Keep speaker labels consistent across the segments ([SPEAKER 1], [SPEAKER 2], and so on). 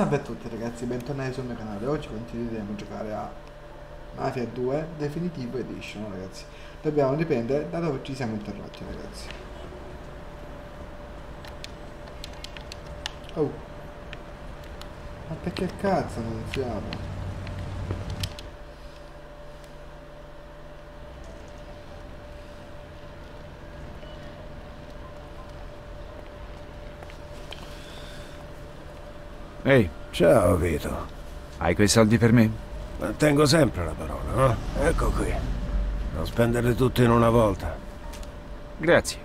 [SPEAKER 1] Salve a tutti ragazzi, bentornati sul mio canale. Oggi continueremo a giocare a Mafia 2 Definitive Edition ragazzi. Dobbiamo riprendere da dove ci siamo interrotti ragazzi. Oh. Ma perché cazzo non siamo?
[SPEAKER 2] Ehi,
[SPEAKER 3] Ciao Vito.
[SPEAKER 2] hai quei soldi per me?
[SPEAKER 3] Mantengo sempre la parola, no? Ecco qui. Non spenderli tutti in una volta.
[SPEAKER 2] Grazie.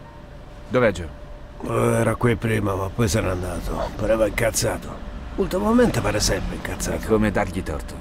[SPEAKER 2] Dov'è Joe?
[SPEAKER 3] Eh, Era qui prima, ma poi se n'è andato. Pareva incazzato. Ultimamente pare sempre
[SPEAKER 2] È
[SPEAKER 3] incazzato.
[SPEAKER 2] come dargli torto.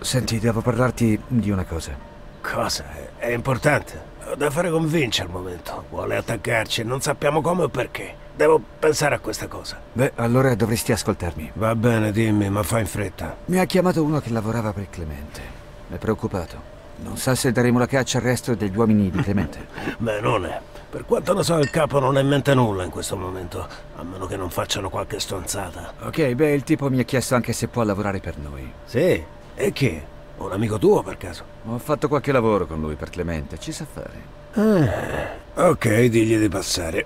[SPEAKER 2] Senti, devo parlarti di una cosa.
[SPEAKER 3] Cosa? È- È importante. Ho da fare con Vince al momento. Vuole attaccarci non sappiamo come o perché. Devo pensare a questa cosa.
[SPEAKER 2] Beh, allora dovresti ascoltarmi.
[SPEAKER 3] Va bene, dimmi, ma fa in fretta.
[SPEAKER 2] Mi ha chiamato uno che lavorava per Clemente. È preoccupato. Non sa se daremo la caccia al resto degli uomini di Clemente.
[SPEAKER 3] Beh, non è. Per quanto ne so, il capo non ha in mente nulla in questo momento. A meno che non facciano qualche stronzata.
[SPEAKER 2] ok, beh, il tipo mi ha chiesto anche se può lavorare per noi.
[SPEAKER 3] Sì? E chi? Un amico tuo per caso?
[SPEAKER 2] Ho fatto qualche lavoro con lui per Clemente, ci sa fare.
[SPEAKER 3] Ok, digli di passare.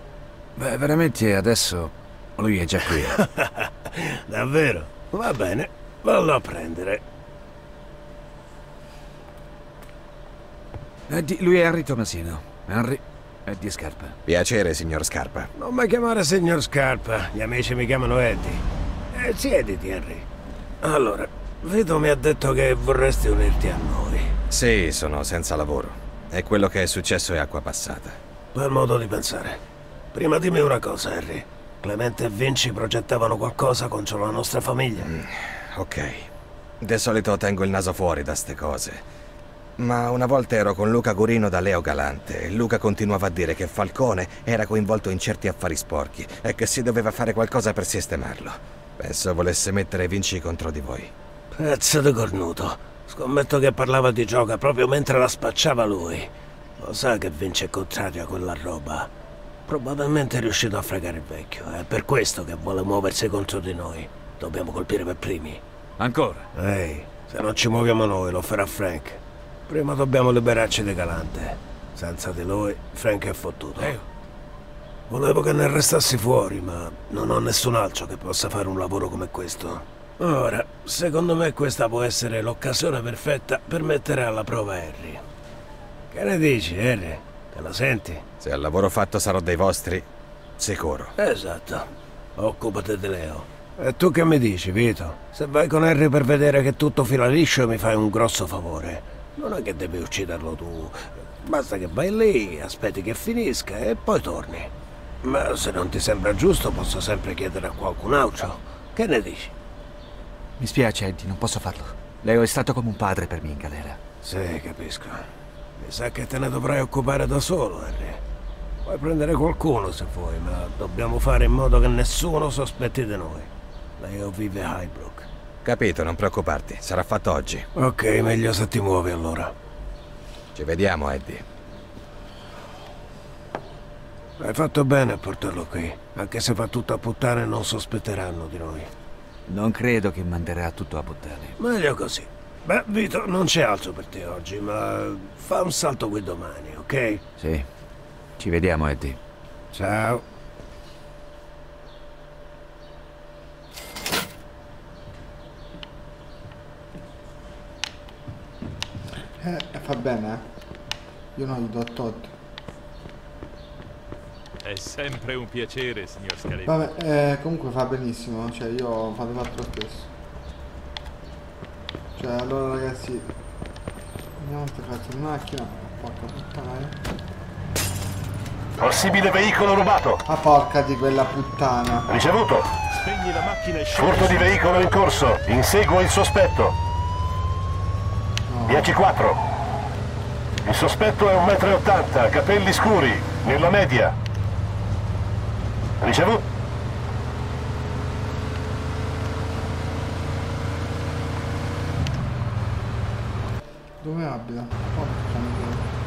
[SPEAKER 2] Beh, veramente adesso lui è già qui.
[SPEAKER 3] Davvero? Va bene, vallo a prendere.
[SPEAKER 2] Eddie, lui è Henry Tomasino. Henry di Scarpa.
[SPEAKER 4] Piacere, signor Scarpa.
[SPEAKER 3] Non mi chiamare signor Scarpa, gli amici mi chiamano Eddie. Eh, siediti, Henry. Allora, Vito mi ha detto che vorresti unirti a noi.
[SPEAKER 4] Sì, sono senza lavoro. E quello che è successo è acqua passata.
[SPEAKER 3] Per modo di pensare. Prima dimmi una cosa, Harry. Clemente e Vinci progettavano qualcosa contro la nostra famiglia.
[SPEAKER 4] Ok. De solito tengo il naso fuori da ste cose. Ma una volta ero con Luca Gurino da Leo Galante e Luca continuava a dire che Falcone era coinvolto in certi affari sporchi e che si doveva fare qualcosa per sistemarlo. Penso volesse mettere Vinci contro di voi.
[SPEAKER 3] Pezzo di cornuto. Scommetto che parlava di gioca proprio mentre la spacciava lui. Lo sa che Vince contrario a quella roba. Probabilmente è riuscito a fregare il vecchio. È per questo che vuole muoversi contro di noi. Dobbiamo colpire per primi.
[SPEAKER 2] Ancora?
[SPEAKER 3] Ehi, se non ci muoviamo noi, lo farà Frank. Prima dobbiamo liberarci di Galante. Senza di lui, Frank è fottuto.
[SPEAKER 2] Eh.
[SPEAKER 3] Volevo che ne restassi fuori, ma non ho nessun altro che possa fare un lavoro come questo. Ora, secondo me questa può essere l'occasione perfetta per mettere alla prova Harry. Che ne dici, Harry? Te la senti?
[SPEAKER 4] Se al lavoro fatto sarò dei vostri, sicuro.
[SPEAKER 3] Esatto. Occupati di Leo. E tu che mi dici, Vito? Se vai con Harry per vedere che tutto fila liscio mi fai un grosso favore. Non è che devi ucciderlo tu. Basta che vai lì, aspetti che finisca e poi torni. Ma se non ti sembra giusto posso sempre chiedere a qualcun altro. Che ne dici?
[SPEAKER 2] Mi spiace, Eddie, non posso farlo. Leo è stato come un padre per me in galera.
[SPEAKER 3] Sì, capisco. Mi sa che te ne dovrai occupare da solo, Harry. Puoi prendere qualcuno se vuoi, ma dobbiamo fare in modo che nessuno sospetti di noi. Leo vive a Highbrook.
[SPEAKER 4] Capito, non preoccuparti, sarà fatto oggi.
[SPEAKER 3] Ok, meglio se ti muovi allora.
[SPEAKER 4] Ci vediamo, Eddie.
[SPEAKER 3] Hai fatto bene a portarlo qui. Anche se fa tutto a puttane non sospetteranno di noi.
[SPEAKER 2] Non credo che manderà tutto a puttane.
[SPEAKER 3] Meglio così. Beh, Vito, non c'è altro per te oggi, ma fa un salto qui domani, ok?
[SPEAKER 2] Sì. Ci vediamo, Eddie.
[SPEAKER 3] Ciao.
[SPEAKER 1] Eh, fa bene, eh. Io non gli do tot.
[SPEAKER 5] È sempre un piacere, signor Scaletti.
[SPEAKER 1] Vabbè, eh, comunque fa benissimo, cioè io ho fatto lo stesso. Cioè, allora ragazzi, andiamo a cazzo di macchina. Porca puttana. eh.
[SPEAKER 6] Possibile veicolo rubato.
[SPEAKER 1] Ah, porca di quella puttana.
[SPEAKER 6] Ricevuto.
[SPEAKER 5] Spegni la macchina e scendi.
[SPEAKER 6] Furto di veicolo in corso. Inseguo il sospetto.
[SPEAKER 1] No.
[SPEAKER 6] 10-4. Il sospetto è 1,80 m, capelli scuri, nella media. Ricevuto.
[SPEAKER 1] Dove abita? Porca miseria.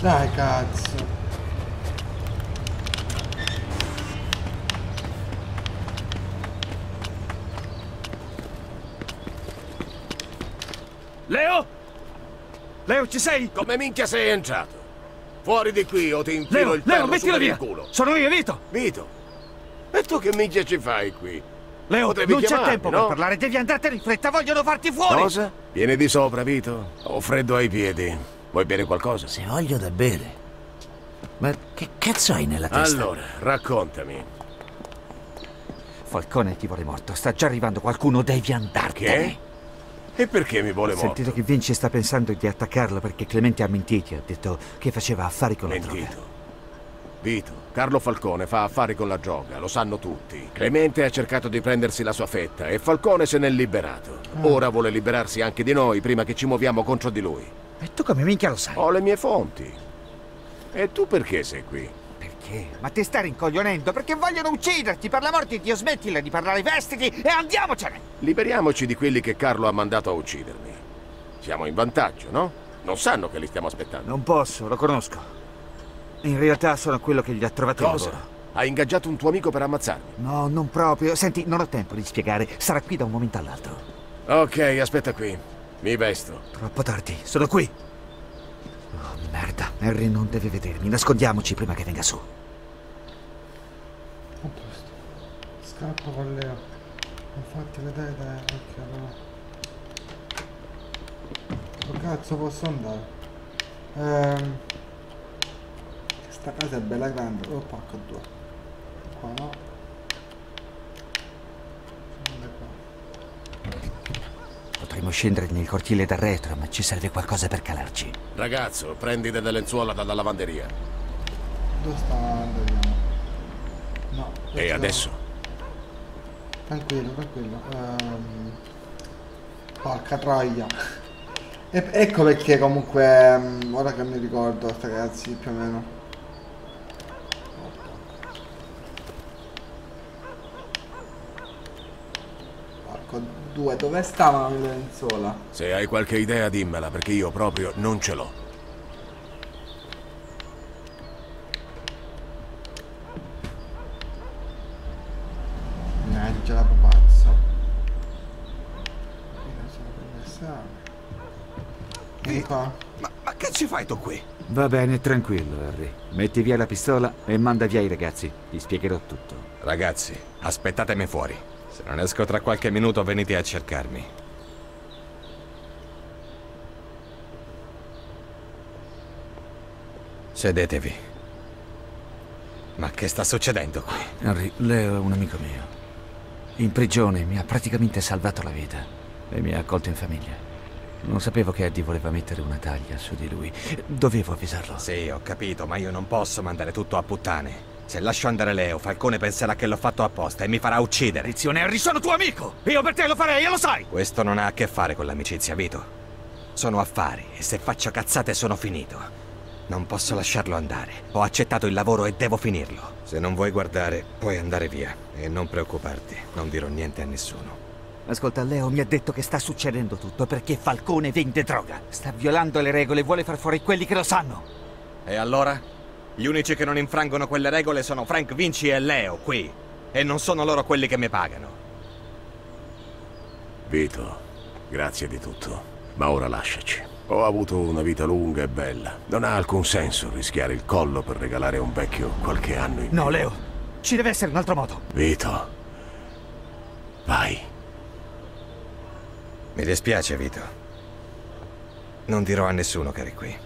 [SPEAKER 1] Dai cazzo.
[SPEAKER 2] Leo! Leo, ci sei?
[SPEAKER 6] Come minchia sei entrato? Fuori di qui o ti infilo
[SPEAKER 2] Leo,
[SPEAKER 6] il
[SPEAKER 2] Leo,
[SPEAKER 6] ferro su
[SPEAKER 2] mettila via!
[SPEAKER 6] culo.
[SPEAKER 2] Sono io, Vito!
[SPEAKER 6] Vito, e tu che minchia ci fai qui?
[SPEAKER 2] Leo,
[SPEAKER 6] Potevi
[SPEAKER 2] non c'è tempo
[SPEAKER 6] no?
[SPEAKER 2] per parlare, devi andartene in fretta, vogliono farti fuori!
[SPEAKER 6] Cosa? Vieni di sopra, Vito. Ho freddo ai piedi. Vuoi bere qualcosa?
[SPEAKER 7] Se voglio da bere. Ma che cazzo hai nella testa?
[SPEAKER 6] Allora, raccontami.
[SPEAKER 2] Falcone ti vuole morto, sta già arrivando qualcuno, devi andartene!
[SPEAKER 6] Che? E perché mi vuole
[SPEAKER 2] Ho
[SPEAKER 6] morto?
[SPEAKER 2] sentito che Vinci sta pensando di attaccarlo perché Clemente ha mentito, ha detto che faceva affari con la droga.
[SPEAKER 6] Mentito. Vito, Carlo Falcone fa affari con la droga, lo sanno tutti. Clemente ha cercato di prendersi la sua fetta e Falcone se n'è liberato. Ora vuole liberarsi anche di noi prima che ci muoviamo contro di lui.
[SPEAKER 2] E tu come minchia lo sai?
[SPEAKER 6] Ho le mie fonti. E tu perché sei qui?
[SPEAKER 2] Perché? Ma ti stai rincoglionendo? Perché vogliono ucciderti! Per l'amor di Dio smettila di parlare, vestiti e andiamocene!
[SPEAKER 6] Liberiamoci di quelli che Carlo ha mandato a uccidermi. Siamo in vantaggio, no? Non sanno che li stiamo aspettando.
[SPEAKER 2] Non posso, lo conosco. In realtà sono quello che gli ha trovato
[SPEAKER 6] Cosa?
[SPEAKER 2] lavoro.
[SPEAKER 6] Hai ingaggiato un tuo amico per ammazzarmi?
[SPEAKER 2] No, non proprio. Senti, non ho tempo di spiegare. Sarà qui da un momento all'altro.
[SPEAKER 6] Ok, aspetta qui. Mi vesto.
[SPEAKER 2] Troppo tardi, sono qui. Oh, merda. Harry non deve vedermi. Nascondiamoci prima che venga su.
[SPEAKER 1] A posto. Scappo con Leo. Infatti vedete, ok, allora. Dove cazzo posso andare? Ehm. Questa casa è bella grande. Oh, porca due. Qua no. Scende qua.
[SPEAKER 2] Potremmo scendere nel cortile da retro, ma ci serve qualcosa per calarci.
[SPEAKER 6] Ragazzo, prendi delle lenzuola dalla lavanderia.
[SPEAKER 1] Dove sta andando? No.
[SPEAKER 6] E adesso?
[SPEAKER 1] Tranquillo, tranquillo. Ehm, porca troia. E- ecco perché comunque, ehm, ora che mi ricordo, ragazzi, più o meno. Porco due, dove stavano le lenzuola?
[SPEAKER 6] Se hai qualche idea dimmela, perché io proprio non ce l'ho.
[SPEAKER 1] Mannaggia la pupazza. Vieni qua.
[SPEAKER 4] Ma, ma che ci fai tu qui?
[SPEAKER 2] Va bene, tranquillo, Harry. Metti via la pistola e manda via i ragazzi. Ti spiegherò tutto.
[SPEAKER 4] Ragazzi, aspettatemi fuori. Se non esco tra qualche minuto venite a cercarmi. Sedetevi. Ma che sta succedendo qui?
[SPEAKER 2] Henry, Leo è un amico mio. In prigione mi ha praticamente salvato la vita e mi ha accolto in famiglia. Non sapevo che Eddie voleva mettere una taglia su di lui. Dovevo avvisarlo.
[SPEAKER 4] Sì, ho capito, ma io non posso mandare tutto a puttane. Se lascio andare Leo, Falcone penserà che l'ho fatto apposta e mi farà uccidere.
[SPEAKER 2] Maledizione, Harry, sono tuo amico! Io per te lo farei, e lo sai!
[SPEAKER 4] Questo non ha a che fare con l'amicizia, Vito. Sono affari e se faccio cazzate sono finito. Non posso lasciarlo andare. Ho accettato il lavoro e devo finirlo. Se non vuoi guardare, puoi andare via. E non preoccuparti, non dirò niente a nessuno.
[SPEAKER 2] Ascolta, Leo mi ha detto che sta succedendo tutto perché Falcone vende droga. Sta violando le regole e vuole far fuori quelli che lo sanno.
[SPEAKER 4] E allora? Gli unici che non infrangono quelle regole sono Frank Vinci e Leo, qui. E non sono loro quelli che mi pagano.
[SPEAKER 6] Vito, grazie di tutto. Ma ora lasciaci. Ho avuto una vita lunga e bella. Non ha alcun senso rischiare il collo per regalare a un vecchio qualche anno in
[SPEAKER 2] No,
[SPEAKER 6] più.
[SPEAKER 2] Leo, ci deve essere un altro modo.
[SPEAKER 6] Vito, vai.
[SPEAKER 4] Mi dispiace, Vito. Non dirò a nessuno che eri qui.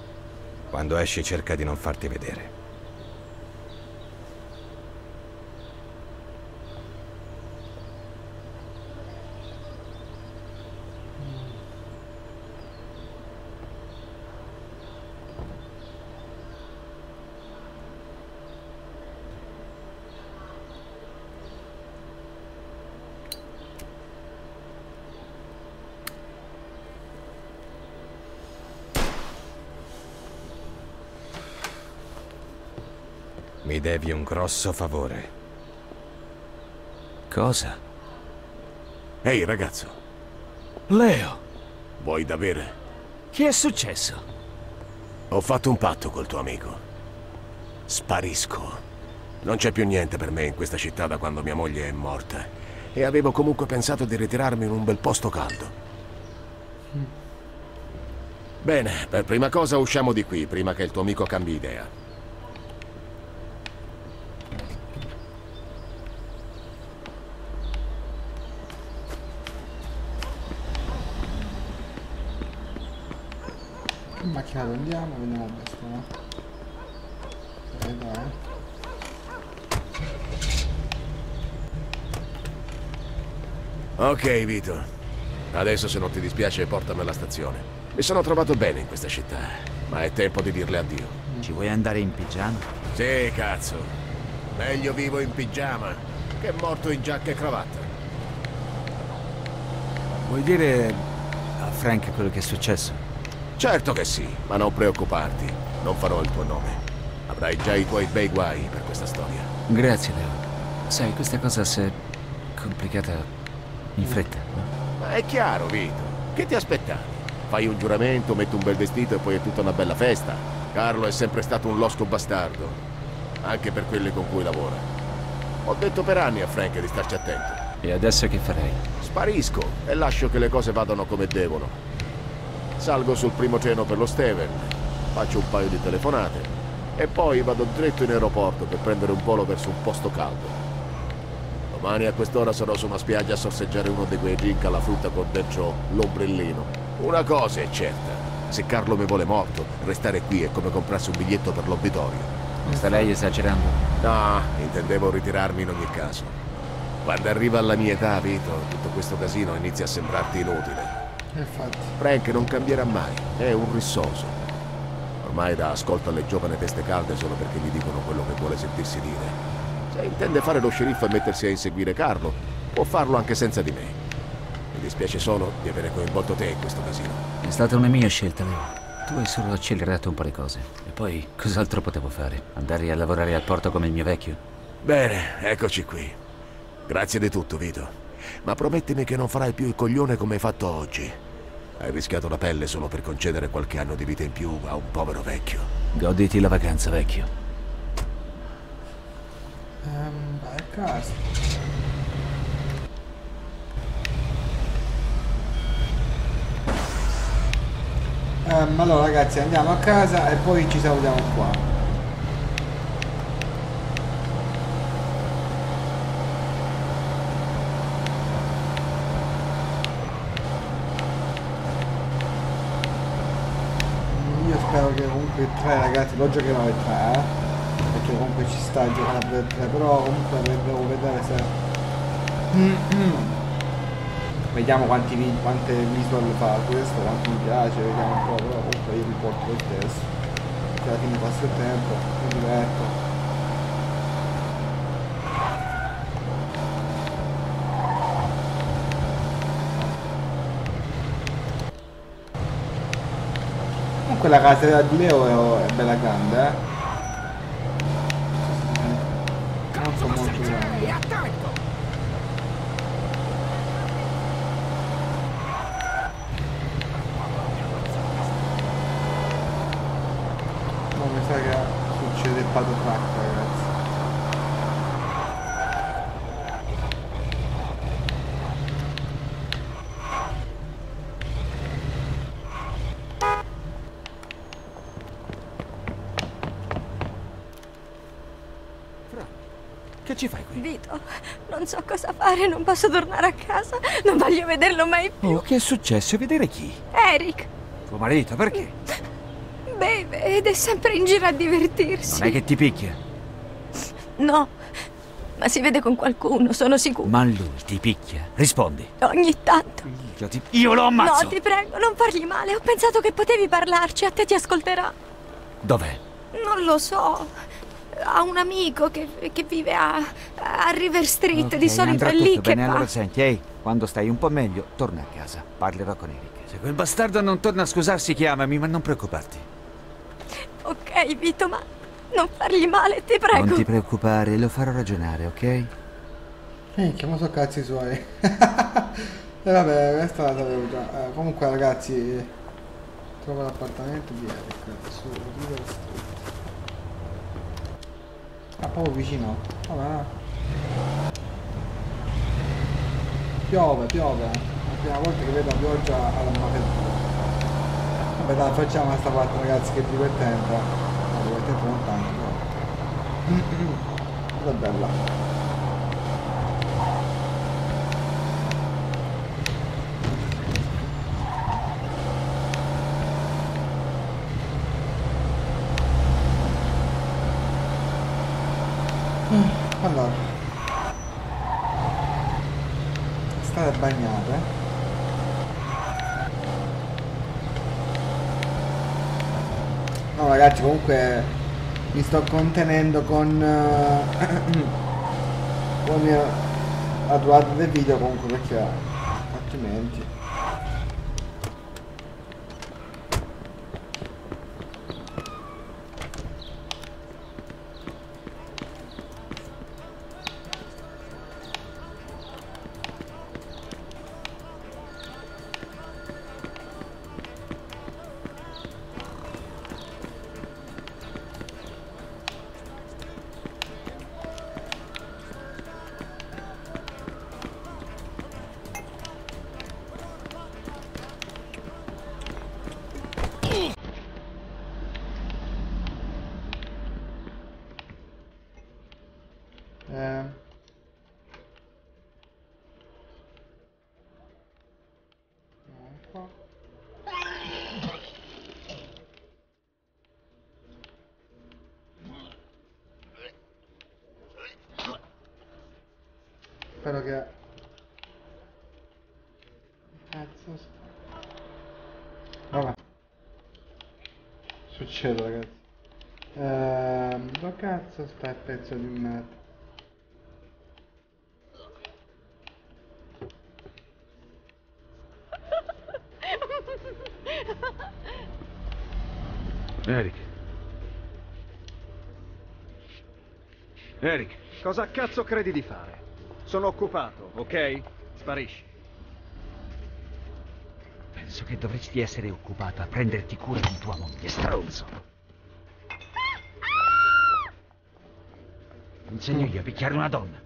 [SPEAKER 4] Quando esci cerca di non farti vedere. Mi devi un grosso favore.
[SPEAKER 2] Cosa?
[SPEAKER 6] Ehi, ragazzo,
[SPEAKER 2] Leo,
[SPEAKER 6] vuoi da bere?
[SPEAKER 2] che è successo?
[SPEAKER 6] Ho fatto un patto col tuo amico. Sparisco. Non c'è più niente per me in questa città da quando mia moglie è morta. E avevo comunque pensato di ritirarmi in un bel posto caldo. Bene, per prima cosa usciamo di qui, prima che il tuo amico cambi idea.
[SPEAKER 1] Macchina prendiamo? Vediamo questo, no? Ok, dai.
[SPEAKER 6] Ok, Vito. Adesso se non ti dispiace portami alla stazione. Mi sono trovato bene in questa città, ma è tempo di dirle addio.
[SPEAKER 2] Ci vuoi andare in pigiama?
[SPEAKER 6] Sì, cazzo. Meglio vivo in pigiama che morto in giacca e cravatta.
[SPEAKER 2] Vuoi dire a Frank quello che è successo?
[SPEAKER 6] Certo che sì, ma non preoccuparti. Non farò il tuo nome. Avrai già i tuoi bei guai per questa storia.
[SPEAKER 2] Grazie, Leo. Sai, questa cosa si è complicata in fretta, no?
[SPEAKER 6] Ma è chiaro, Vito. Che ti aspettavi? Fai un giuramento, metti un bel vestito e poi è tutta una bella festa. Carlo è sempre stato un losco bastardo, anche per quelli con cui lavora. Ho detto per anni a Frank di starci attento.
[SPEAKER 2] E adesso che farei?
[SPEAKER 6] Sparisco e lascio che le cose vadano come devono. Salgo sul primo treno per lo Steven, faccio un paio di telefonate e poi vado dritto in aeroporto per prendere un volo verso un posto caldo. Domani a quest'ora sarò su una spiaggia a sorseggiare uno di quei drink alla frutta con dentro l'ombrellino. Una cosa è certa, se Carlo mi vuole morto, restare qui è come comprarsi un biglietto per l'obitorio.
[SPEAKER 2] Sta lei esagerando?
[SPEAKER 6] No, intendevo ritirarmi in ogni caso. Quando arriva alla mia età, Vito, tutto questo casino inizia a sembrarti inutile.
[SPEAKER 1] Infatti.
[SPEAKER 6] Frank non cambierà mai, è un rissoso. Ormai dà ascolto alle giovani teste calde solo perché gli dicono quello che vuole sentirsi dire. Se intende fare lo sceriffo e mettersi a inseguire Carlo, può farlo anche senza di me. Mi dispiace solo di avere coinvolto te in questo casino.
[SPEAKER 2] È stata una mia scelta, Leo. Tu hai solo accelerato un po' le cose. E poi, cos'altro potevo fare? Andare a lavorare al porto come il mio vecchio?
[SPEAKER 6] Bene, eccoci qui. Grazie di tutto, Vito. Ma promettimi che non farai più il coglione come hai fatto oggi. Hai rischiato la pelle solo per concedere qualche anno di vita in più a un povero vecchio.
[SPEAKER 2] Goditi la vacanza, vecchio.
[SPEAKER 1] Ehm, vai a casa. Ehm, allora ragazzi andiamo a casa e poi ci salutiamo qua. Io spero che comunque il 3 ragazzi lo giocherò il 3 eh? perché comunque ci sta giocando per il 3 però comunque devo vedere se vediamo quanti quante visual fa questo quanto mi piace vediamo un po' però comunque io vi porto lo stesso perché alla fine passo il tempo mi diverto Comunque la casa di Leo è, bella grande, eh. Non so molto grande. No, mi sa che succede il pato track, ragazzi.
[SPEAKER 6] Che ci fai qui?
[SPEAKER 8] Vito, non so cosa fare, non posso tornare a casa, non voglio vederlo mai più.
[SPEAKER 2] Oh, che è successo? Vedere chi?
[SPEAKER 8] Eric
[SPEAKER 2] Tuo marito, perché?
[SPEAKER 8] beve ed è sempre in giro a divertirsi.
[SPEAKER 2] Non è che ti picchia,
[SPEAKER 8] No, ma si vede con qualcuno, sono sicuro.
[SPEAKER 2] ma lui ti picchia. Rispondi.
[SPEAKER 8] Ogni tanto.
[SPEAKER 2] Io, ti... Io lo ammazzo!
[SPEAKER 8] No, ti prego, non fargli male. Ho pensato che potevi parlarci, a te ti ascolterà.
[SPEAKER 2] Dov'è?
[SPEAKER 8] Non lo so. Ha un amico che, che vive a, a River Street, di
[SPEAKER 2] Ok,
[SPEAKER 8] solito è lì
[SPEAKER 2] tutto
[SPEAKER 8] che
[SPEAKER 2] bene.
[SPEAKER 8] va.
[SPEAKER 2] Allora senti, ehi, quando stai un po' meglio, torna a casa. Parlerò con Eric. Se quel bastardo non torna a scusarsi, chiamami, ma non preoccuparti.
[SPEAKER 8] Ok, Vito, ma non fargli male, ti prego.
[SPEAKER 2] Non ti preoccupare, lo farò ragionare, ok?
[SPEAKER 1] Eh, chiamo so cazzi suoi. e vabbè, questa la sapevo già. Eh, comunque ragazzi, trovo l'appartamento di Eric su River Street. Ah, proprio vicino. Vabbè. Piove, piove. La prima volta che vedo la pioggia alla Lampedusa. Vabbè dai, facciamo questa parte ragazzi che è divertente. No, divertente non tanto, però. È bella. Allora. Strade bagnate. No ragazzi comunque mi sto contenendo con eh, con eh, la durata del video comunque perché altrimenti Spero che... Cazzo... Vabbè. Succede ragazzi. Ehm, dove cazzo sta il pezzo di merda?
[SPEAKER 2] Eric. Eric.
[SPEAKER 9] Cosa cazzo credi di fare? Sono occupato, ok? Sparisci.
[SPEAKER 2] Penso che dovresti essere occupato a prenderti cura di tua moglie, stronzo. Insegno io a picchiare una donna.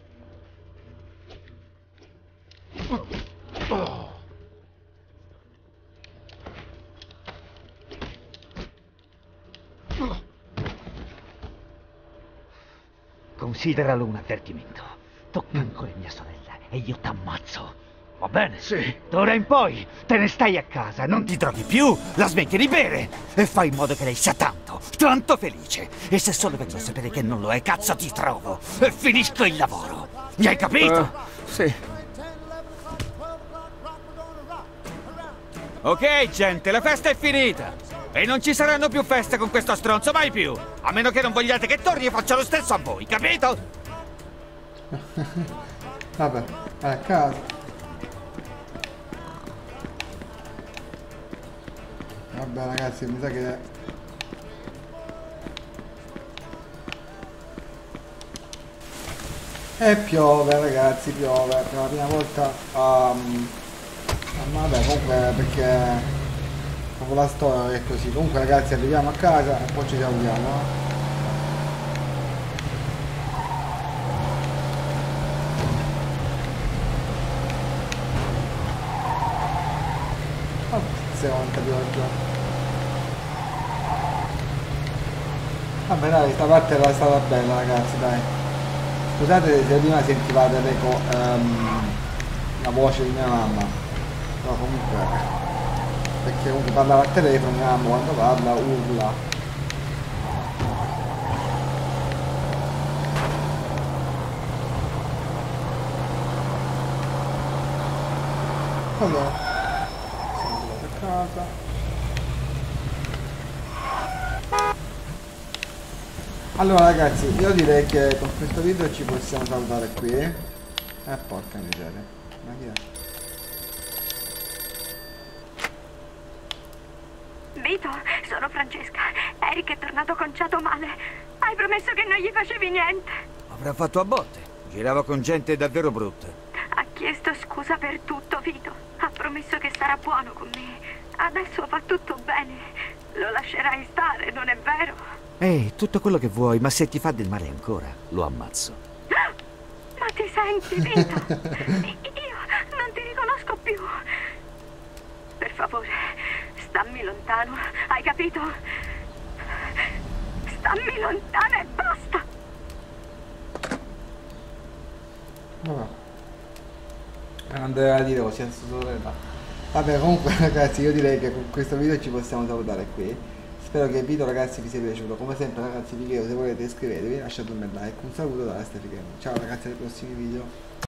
[SPEAKER 2] Consideralo un avvertimento. Tocca ancora mia sorella e io t'ammazzo. Va bene?
[SPEAKER 9] Sì.
[SPEAKER 2] D'ora in poi te ne stai a casa, non ti droghi più, la smetti di bere e fai in modo che lei sia tanto, tanto felice. E se solo vengo a sapere che non lo è, cazzo ti trovo e finisco il lavoro. Mi hai capito?
[SPEAKER 9] Eh, sì.
[SPEAKER 2] Ok, gente, la festa è finita. E non ci saranno più feste con questo stronzo, mai più. A meno che non vogliate che torni e faccia lo stesso a voi, capito?
[SPEAKER 1] Vabbè, vai a casa. Vabbè ragazzi, mi sa che... E piove ragazzi, piove. Per la prima volta... Um... Vabbè, comunque perché... Proprio la storia è così. Comunque ragazzi arriviamo a casa e poi ci salutiamo. eh. Oh, se quanta pioggia. Vabbè dai, sta parte era stata bella ragazzi, dai. Scusate se prima sentivate l'eco, ehm, la voce di mia mamma. Però comunque... Perché comunque parlava al telefono, mia mamma quando parla urla. Allora, siamo arrivati a casa. Allora ragazzi, io direi che con questo video ci possiamo salutare qui. Eh porca miseria. Ma chi è?
[SPEAKER 8] Vito, sono Francesca. Eric è tornato conciato male. Hai promesso che non gli facevi niente.
[SPEAKER 2] Avrà fatto a botte. Girava con gente davvero brutta.
[SPEAKER 8] Ha chiesto scusa per tutto, Vito. Ha promesso che starà buono con me. Adesso va tutto bene. Lo lascerai stare, non è vero?
[SPEAKER 2] Ehi, tutto quello che vuoi, ma se ti fa del male ancora, lo ammazzo.
[SPEAKER 8] Ma ti senti, Vito? I- Io non ti riconosco più. Per favore, Stammi lontano, hai capito? Stammi lontano e basta!
[SPEAKER 1] Vabbè. Eh, Non doveva dire così, senza sorella. Vabbè, comunque ragazzi, io direi che con questo video ci possiamo salutare qui. Spero che il video ragazzi vi sia piaciuto. Come sempre ragazzi vi chiedo se volete iscrivetevi, lasciate un bel like. Un saluto da Stefi Ciao ragazzi ai prossimi video.